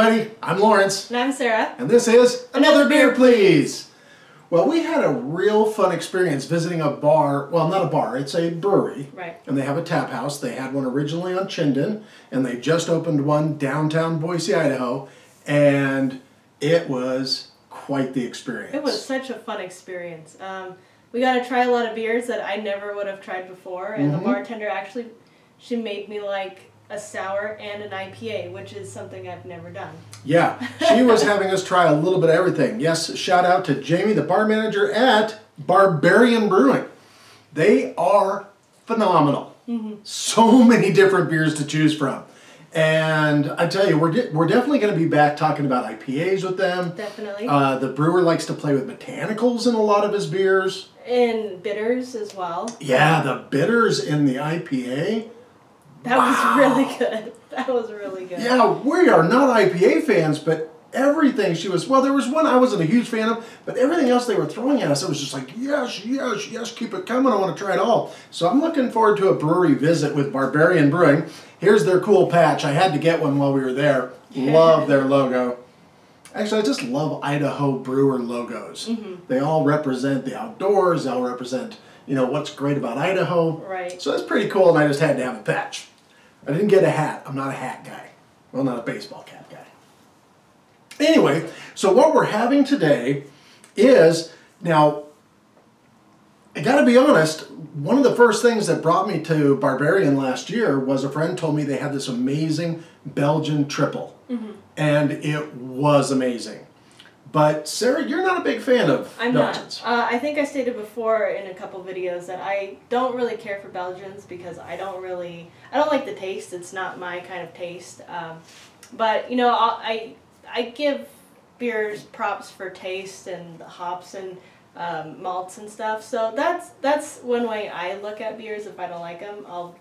everybody. I'm Lawrence. And I'm Sarah. And this is Another, Another Beer, Beer, Please. Well, we had a real fun experience visiting a bar. Well, not a bar, it's a brewery. Right. And they have a tap house. They had one originally on Chinden, and they just opened one downtown Boise, Idaho. And it was quite the experience. It was such a fun experience. Um, we got to try a lot of beers that I never would have tried before, and Mhm. the bartender actually, she made me like a sour and an IPA, which is something I've never done. Yeah, she was having us try a little bit of everything. Yes, shout out to Jamie, the bar manager at Barbarian Brewing. They are phenomenal. So many different beers to choose from. And I tell you, we're, de- we're definitely going to be back talking about IPAs with them. Definitely. Uh, the brewer likes to play with botanicals in a lot of his beers. and bitters as well. Yeah, the bitters in the IPA. That Wow. was really good. That was really good. Yeah, we are not IPA fans, but everything she was, well, there was one I wasn't a huge fan of, but everything else they were throwing at us, it was just like, yes, yes, yes, keep it coming. I want to try it all. So I'm looking forward to a brewery visit with Barbarian Brewing. Here's their cool patch. I had to get one while we were there. Love their logo. Actually, I just love Idaho brewer logos. Mm-hmm. They all represent the outdoors, they all represent, you know, what's great about Idaho. Right. So that's pretty cool, and I just had to have a patch. I didn't get a hat. I'm not a hat guy. Well, not a baseball cap guy. Anyway, so what we're having today is now. I gotta be honest. One of the first things that brought me to Barbarian last year was a friend told me they had this amazing Belgian triple, mm-hmm. and it was amazing. But Sarah, you're not a big fan of I'm Belgians. not. Uh, I think I stated before in a couple videos that I don't really care for Belgians because I don't really, I don't like the taste. It's not my kind of taste. Um, but you know, I'll, I I give beers props for taste and the hops and um, malts and stuff. So that's that's one way I look at beers. If I don't like them, I'll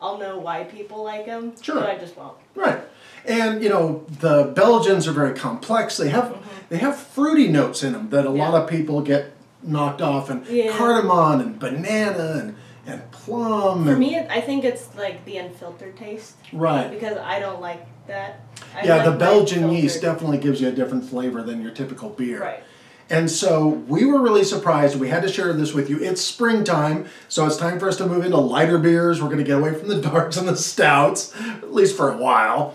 I'll know why people like them. Sure. But I just won't. Right. And you know the Belgians are very complex. They have mm-hmm. they have fruity notes in them that a lot of people get knocked off, and Yeah. cardamom and banana and and plum. For and, me, I think it's like the unfiltered taste right? because I don't like that. I Yeah, like the Belgian yeast definitely gives you a different flavor than your typical beer. Right. And so we were really surprised. We had to share this with you. It's springtime, so it's time for us to move into lighter beers. We're going to get away from the darks and the stouts, at least for a while.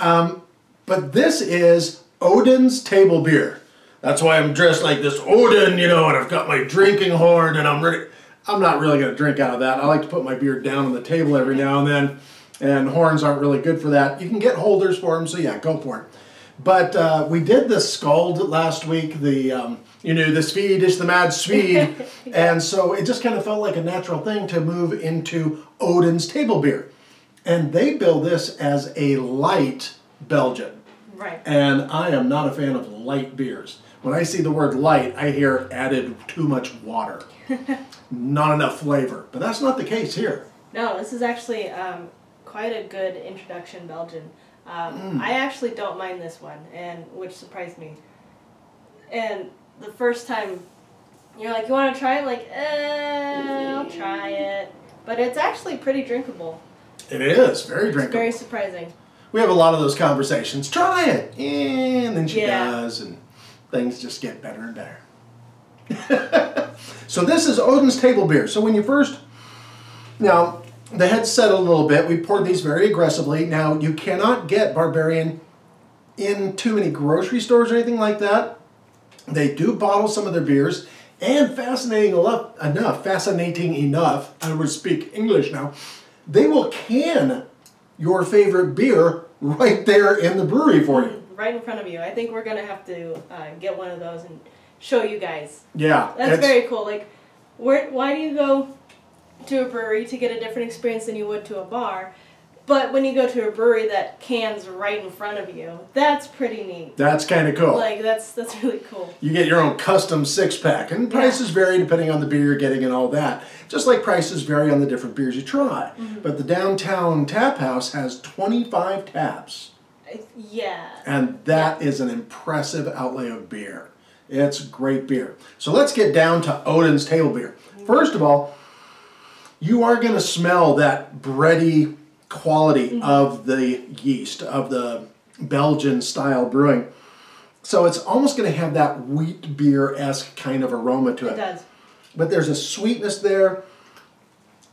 Um, but this is Odin's Table Beer. That's why I'm dressed like this Odin, you know, and I've got my drinking horn and I'm ready. I'm not really going to drink out of that. I like to put my beer down on the table every now and then, and horns aren't really good for that. You can get holders for them, so yeah, go for it. But uh, we did the Scald last week, the, um, you know, the Swedish, the Mad Swede. And so it just kind of felt like a natural thing to move into Odin's table beer. And they bill this as a light Belgian. Right. And I am not a fan of light beers. When I see the word light, I hear added too much water, not enough flavor. But that's not the case here. No, this is actually um, quite a good introduction Belgian. Um, Mm. I actually don't mind this one, and which surprised me. And the first time, you're like, you want to try it? Like, eh, I'll try it. But it's actually pretty drinkable. It is very It's drinkable. very surprising. we have a lot of those conversations. Try it, and then she Yeah. does, and things just get better and better. so this is Odin's table beer. So when you first, now the head settled a little bit. We poured these very aggressively. Now you cannot get Barbarian in too many grocery stores or anything like that. They do bottle some of their beers, and fascinating enough, enough fascinating enough, I would speak English now. They will can your favorite beer right there in the brewery for you. Right in front of you. I think we're going to have to uh, get one of those and show you guys. Yeah, That's very cool. Like, where? Why do you go to a brewery to get a different experience than you would to a bar? But when you go to a brewery that cans right in front of you, that's pretty neat. That's kind of cool. Like that's that's really cool. you get your own custom six pack, and prices vary depending on the beer you're getting and all that. Just like prices vary on the different beers you try. Mm-hmm. But the downtown tap house has 25 taps, Yeah. and that is an impressive outlay of beer. It's great beer. So let's get down to Odin's table beer. First of all, you are going to smell that bready quality of the yeast, of the Belgian style brewing. So it's almost going to have that wheat beer esque kind of aroma to It It does. but there's a sweetness there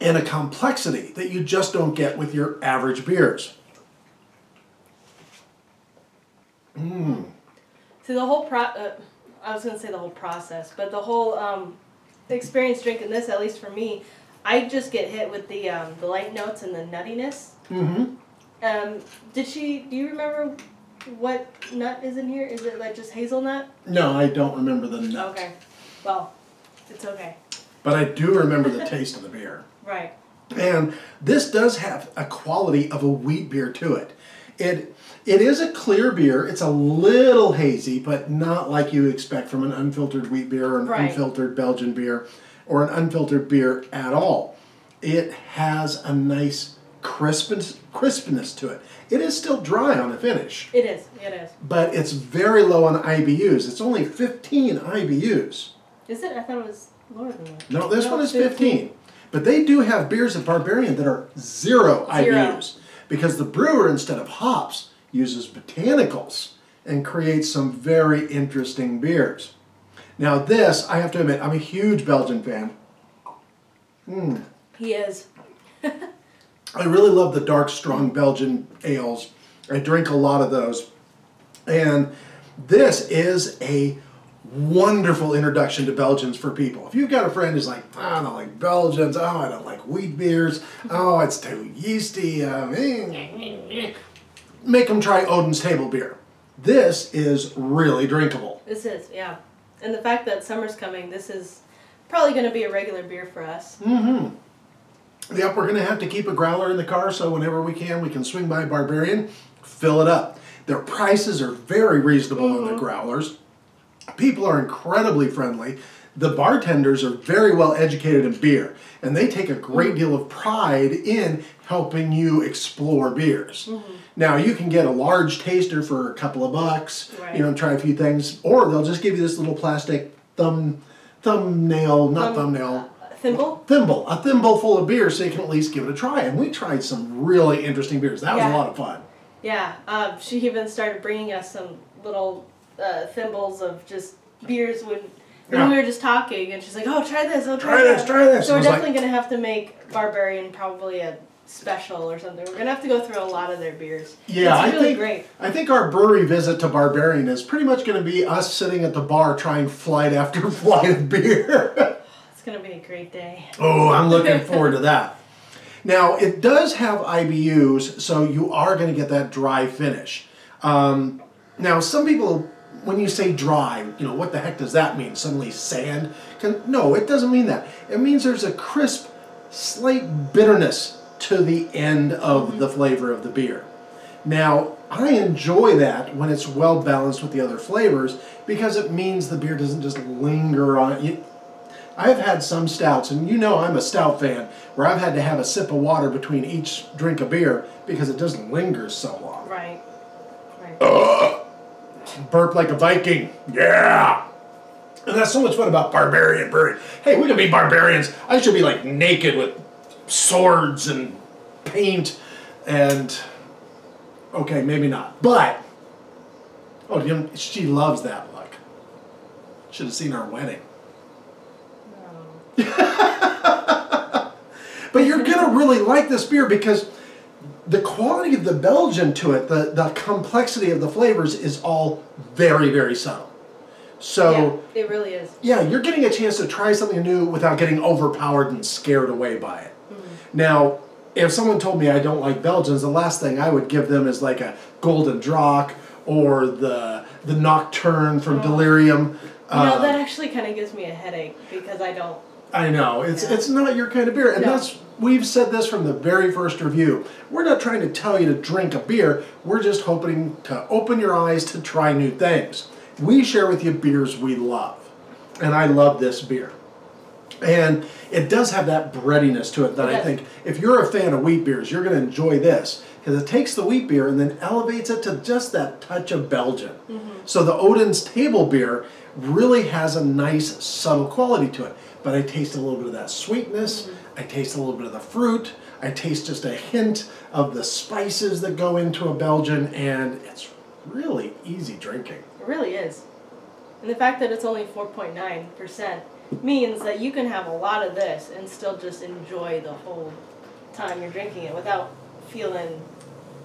and a complexity that you just don't get with your average beers. See the whole pro. Uh, I was gonna say the whole process, but the whole um, experience drinking this, at least for me, I just get hit with the um, the light notes and the nuttiness. Mm-hmm. Um, did she? Do you remember what nut is in here? Is it like just hazelnut? No, I don't remember the nut, Okay. Well, it's okay. but I do remember the taste of the beer. Right. And this does have a quality of a wheat beer to it. It it is a clear beer. It's a little hazy, but not like you expect from an unfiltered wheat beer or an Right. unfiltered Belgian beer or an unfiltered beer at all. It has a nice crispness crispness to it. It is still dry on the finish, It is. It is. but it's very low on IBUs. It's only 15 IBUs. Is it? I thought it was lower than that. No, this one is 15. But they do have beers at Barbarian that are zero, Zero. IBUs because the brewer, instead of hops, uses botanicals and creates some very interesting beers. Now, this, I have to admit, I'm a huge Belgian fan. He is. I really love the dark, strong Belgian ales. I drink a lot of those. And this is a wonderful introduction to Belgians for people. If you've got a friend who's like, "Oh, I don't like Belgians, oh, I don't like wheat beers, oh, it's too yeasty, um, eh, make them try Odin's Table Beer. This is really drinkable. This is. Yeah. And the fact that summer's coming, this is probably going to be a regular beer for us. Mm-hmm. Yep, we're going to have to keep a growler in the car so whenever we can, we can swing by Barbarian, fill it up. Their prices are very reasonable on the mm-hmm. growlers. People are incredibly friendly. The bartenders are very well educated in beer, and they take a great mm-hmm. deal of pride in helping you explore beers. Mm-hmm. Now, you can get a large taster for a couple of bucks, Right. you know, try a few things, or they'll just give you this little plastic thumb thumbnail, not Thumb- thumbnail, Thimble? thimble, a thimble full of beer so you can at least give it a try. And we tried some really interesting beers. That was a lot of fun. Yeah. Um, she even started bringing us some little uh, thimbles of just beers when. when Yeah. we were just talking, and she's like, "Oh, try this! Oh, try, Try this, try this. So we're was like- definitely gonna have to make Barbarian probably a special or something. We're gonna have to go through a lot of their beers. Yeah, it's I really think great. I think our brewery visit to Barbarian is pretty much going to be us sitting at the bar trying flight after flight of beer. It's gonna be a great day. oh, I'm looking forward to that. Now it does have IBUs, so you are going to get that dry finish. Um, now some people, when you say dry, you know what the heck does that mean? Suddenly sand? Can, no, it doesn't mean that. It means there's a crisp, slight bitterness to the end of mm-hmm. the flavor of the beer. Now, I enjoy that when it's well balanced with the other flavors because it means the beer doesn't just linger on you. I've had some stouts, and you know I'm a stout fan, where I've had to have a sip of water between each drink of beer because it just lingers so long. Right. Right. Burp like a Viking. Yeah! And that's so much fun about barbarian brewing. Hey, we could be barbarians. I should be like naked with swords and paint and. Okay, maybe not. But. Oh, she loves that look. Should have seen our wedding. No. But you're gonna really like this beer because the quality of the Belgian to it, the, the complexity of the flavors is all very, very subtle. So yeah, it really is. yeah, you're getting a chance to try something new without getting overpowered and scared away by it. Now, if someone told me I don't like Belgians, the last thing I would give them is like a Gulden Draak or the the Nocturne from Delirium. No, Uh, that actually kind of gives me a headache because I don't. I know it's Yeah. it's not your kind of beer, and No. that's we've said this from the very first review. We're not trying to tell you to drink a beer. We're just hoping to open your eyes to try new things. We share with you beers we love, and I love this beer. And it does have that breadiness to it that It I think if you're a fan of wheat beers, you're going to enjoy this because it takes the wheat beer and then elevates it to just that touch of Belgian. Mm-hmm. So the Odin's table beer really has a nice subtle quality to it. But I taste a little bit of that sweetness. Mm-hmm. I taste a little bit of the fruit. I taste just a hint of the spices that go into a Belgian, and it's really easy drinking. It really is. And the fact that it's only 4.9% means that you can have a lot of this and still just enjoy the whole time you're drinking it without feeling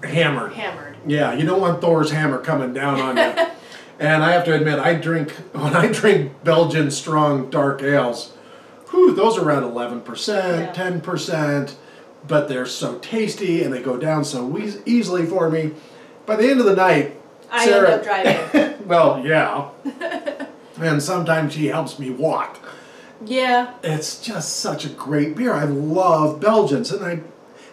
Hammered. hammered. Yeah, you don't want Thor's hammer coming down on you. and I have to admit, I drink when I drink Belgian strong dark ales. Whew, those are around eleven percent, Yeah. ten percent, but they're so tasty and they go down so wheas- easily for me. By the end of the night, I Sarah, end up driving. well, yeah, and sometimes she helps me walk. yeah. It's just such a great beer. I love Belgians, and I.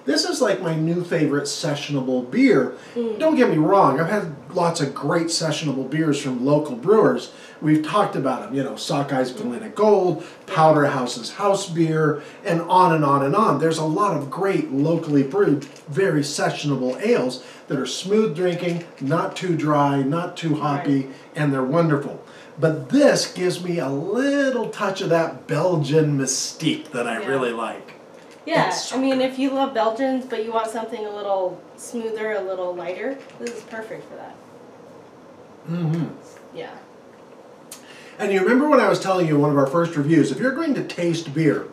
This is like my new favorite sessionable beer. Mm. Don't get me wrong. I've had lots of great sessionable beers from local brewers. We've talked about them. You know, Sockeye's Galena Gold, Powderhaus's House Beer, and on and on and on. There's a lot of great locally brewed, very sessionable ales that are smooth drinking, not too dry, not too hoppy, Right. and they're wonderful. But this gives me a little touch of that Belgian mystique that I Yeah. really like. Yeah, so I mean, if you love Belgians but you want something a little smoother, a little lighter, this is perfect for that. Mm-hmm. Yeah. And you remember when I was telling you in one of our first reviews, if you're going to taste beer,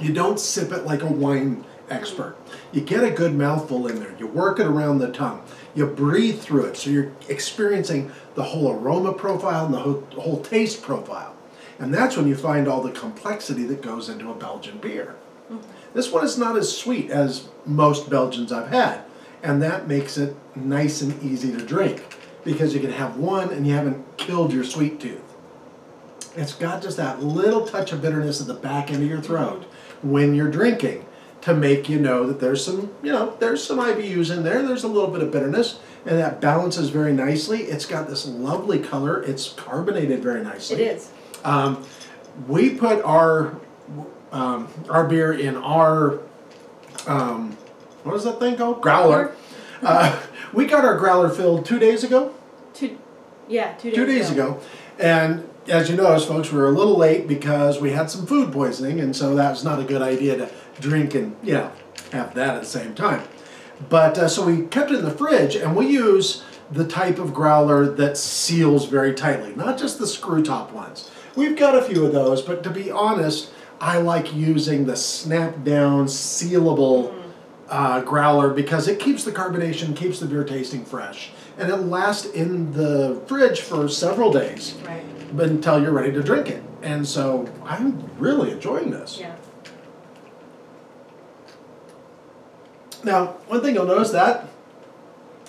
you don't sip it like a wine expert. You get a good mouthful in there. You work it around the tongue. You breathe through it, so you're experiencing the whole aroma profile and the whole, whole taste profile. And that's when you find all the complexity that goes into a Belgian beer. Hmm. This one is not as sweet as most Belgians I've had, and that makes it nice and easy to drink because you can have one and you haven't killed your sweet tooth. It's got just that little touch of bitterness at the back end of your throat when you're drinking to make you know that there's some, you know, there's some IBUs in there. There's a little bit of bitterness, and that balances very nicely. It's got this lovely color. It's carbonated very nicely. It is. Um, we put our um, our beer in our um, what is that thing called? Growler. Uh, we got our growler filled two days ago. Two, yeah, two days, Two days ago, and as you notice, folks, we were a little late because we had some food poisoning, and so that was not a good idea to drink and you know have that at the same time. But uh, so we kept it in the fridge, and we use the type of growler that seals very tightly, not just the screw top ones. We've got a few of those, but to be honest, I like using the snap down sealable uh, growler because it keeps the carbonation, keeps the beer tasting fresh, and it lasts in the fridge for several days Right. Until you're ready to drink it. And so I'm really enjoying this. Yeah. Now, one thing you'll notice that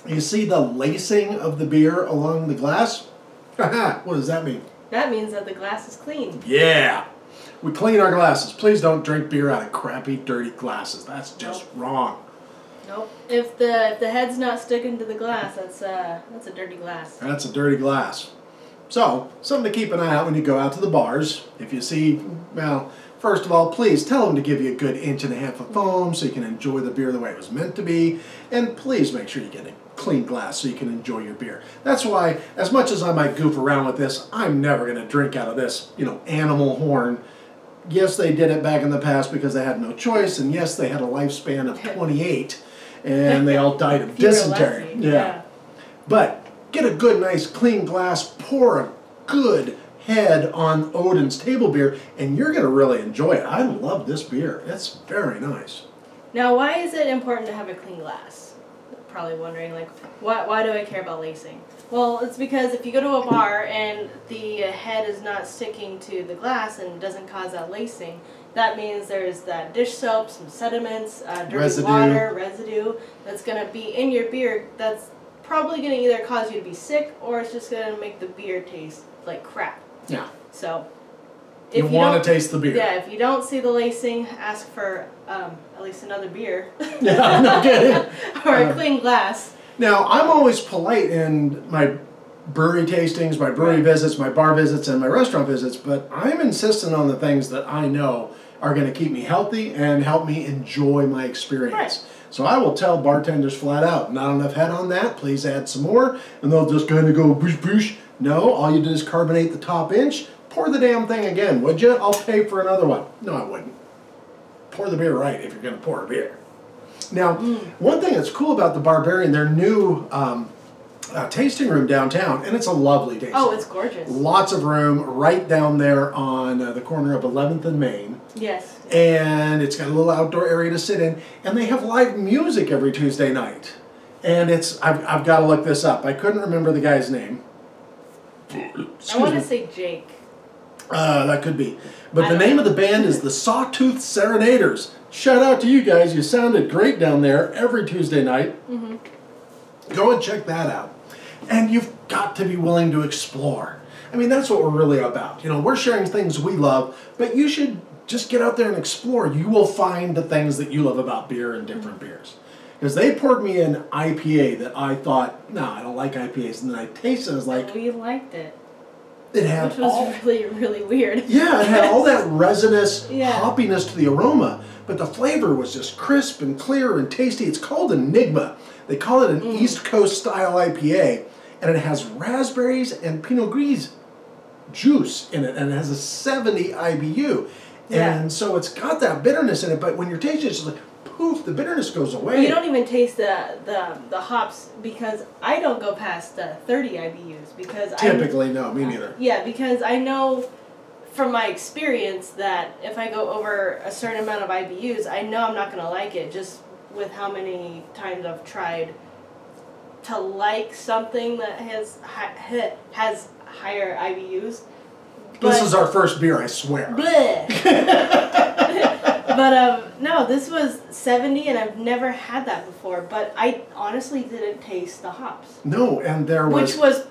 you see the lacing of the beer along the glass. what does that mean? That means that the glass is clean. Yeah. We clean our glasses. Please don't drink beer out of crappy, dirty glasses. That's just wrong. Nope. If the if the head's not sticking to the glass, that's uh that's a dirty glass. That's a dirty glass. So, something to keep an eye out when you go out to the bars. If you see, well, first of all, please tell them to give you a good inch and a half of foam so you can enjoy the beer the way it was meant to be. And please make sure you get a clean glass so you can enjoy your beer. That's why, as much as I might goof around with this, I'm never going to drink out of this, you know, animal horn. Yes, they did it back in the past because they had no choice, and yes, they had a lifespan of 28, and they all died of If you were dysentery. yeah. But get a good, nice, clean glass, pour a good head on Odin's table beer, and you're going to really enjoy it. I love this beer. It's very nice. Now, why is it important to have a clean glass? Probably wondering, like, why, why do I care about lacing? Well, it's because if you go to a bar and the head is not sticking to the glass and doesn't cause that lacing, that means there's that dish soap, some sediments, uh, dirty Residue. water, residue that's going to be in your beer that's probably going to either cause you to be sick or it's just going to make the beer taste like crap. Yeah. So, if You, if want to taste the beer. yeah, if you don't see the lacing, ask for um, at least another beer Yeah, no kidding. or a Uh, clean glass. Now, I'm always polite in my brewery tastings, my brewery Right. visits, my bar visits, and my restaurant visits, but I'm insistent on the things that I know are going to keep me healthy and help me enjoy my experience. Right. So I will tell bartenders flat out, not enough head on that, please add some more, and they'll just kind of go boosh boosh. No, all you do is carbonate the top inch, pour the damn thing again, would you? I'll pay for another one. No, I wouldn't. Pour the beer right if you're going to pour a beer. Now, one thing that's cool about the Barbarian, their new um, uh, tasting room downtown, and it's a lovely tasting. Oh, it's gorgeous. lots of room right down there on uh, the corner of 11th and Main. Yes. And it's got a little outdoor area to sit in. And they have live music every tuesday night. And it's i've, I've got to look this up. I couldn't remember the guy's name. I want to say Jake. uh, that could be. But I the name know. of the band is the sawtooth serenaders. Shout out to you guys. You sounded great down there every tuesday night. Go and check that out. And you've got to be willing to explore i mean that's what we're really about you know we're sharing things we love but you should just get out there and explore you will find the things that you love about beer and different beers because they poured me an ipa that i thought no i don't like ipas and then i tasted it I was like we liked it, it had which was all really really weird. yeah, it had all that resinous Yeah. hoppiness to the aroma, but the flavor was just crisp and clear and tasty. It's called Enigma. They call it an Mm. East Coast style IPA, and it has raspberries and Pinot Gris juice in it, and it has a 70 IBU. Yeah. And so it's got that bitterness in it, but when you're tasting it, it's like poof, the bitterness goes away. You don't even taste the, the the hops because I don't go past the 30 IBUs because I Typically, no, me neither. Uh, yeah, because I know from my experience that if I go over a certain amount of IBUs, I know I'm not going to like it just with how many times I've tried to like something that has hi- has higher IBUs. This is our first beer, I swear. Bleh. but um, no, this was 70 and I've never had that before, but I honestly didn't taste the hops, No, and there was which was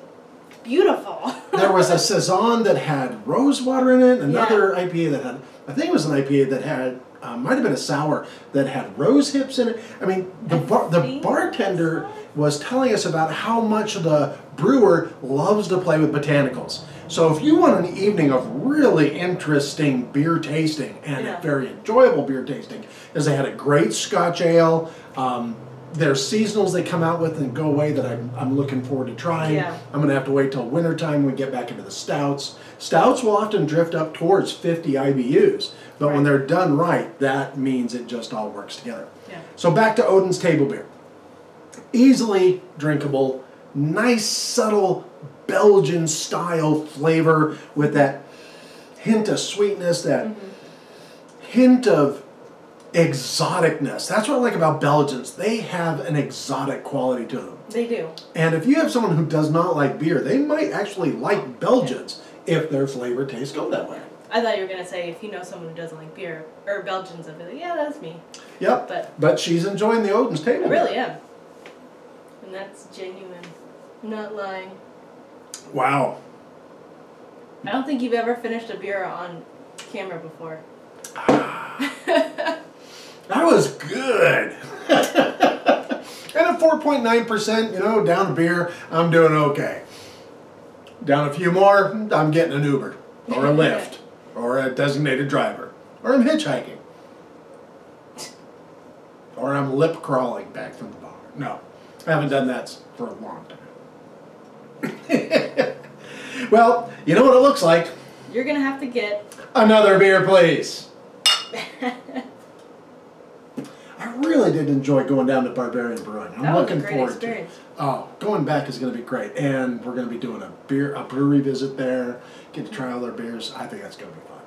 beautiful. there was a saison that had rose water in it. Another IPA that had, I think it was an IPA that had, uh, might have been a sour that had rose hips in it. I mean, the bar, the bartender was telling us about how much the brewer loves to play with botanicals. So if you want an evening of really interesting beer tasting and Yeah. a very enjoyable beer tasting, is they had a great Scotch ale. Um, there's seasonals they come out with and go away that I'm, I'm looking forward to trying. Yeah. I'm gonna have to wait till wintertime when we get back into the stouts. Stouts will often drift up towards 50 IBUs, but when they're done right, that means it just all works together. Yeah. So back to Odin's table beer. Easily drinkable, nice subtle Belgian style flavor with that hint of sweetness, that mm-hmm. hint of exoticness. That's what I like about Belgians. They have an exotic quality to them. they do. And if you have someone who does not like beer, they might actually like Belgians if their flavor tastes go that way. I thought you were gonna say if you know someone who doesn't like beer or Belgians, I'd be like, yeah, that's me. Yep. But But she's enjoying the Odin's table. I really am, and that's genuine. I'm not lying. Wow. I don't think you've ever finished a beer on camera before. That was good. and at 4.9%, you know, down a beer, I'm doing okay. Down a few more, I'm getting an Uber or a Lyft or a designated driver or I'm hitchhiking or I'm lip crawling back from the bar. No, I haven't done that for a long time. well, you know what it looks like. You're gonna have to get. Another beer, please. I really did enjoy going down to Barbarian Brewing. I'm That looking forward experience. to. Oh, going back is going to be great, and we're going to be doing a beer, a brewery visit there. Get to try all their beers. I think that's going to be fun.